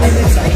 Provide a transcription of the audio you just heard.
minutes.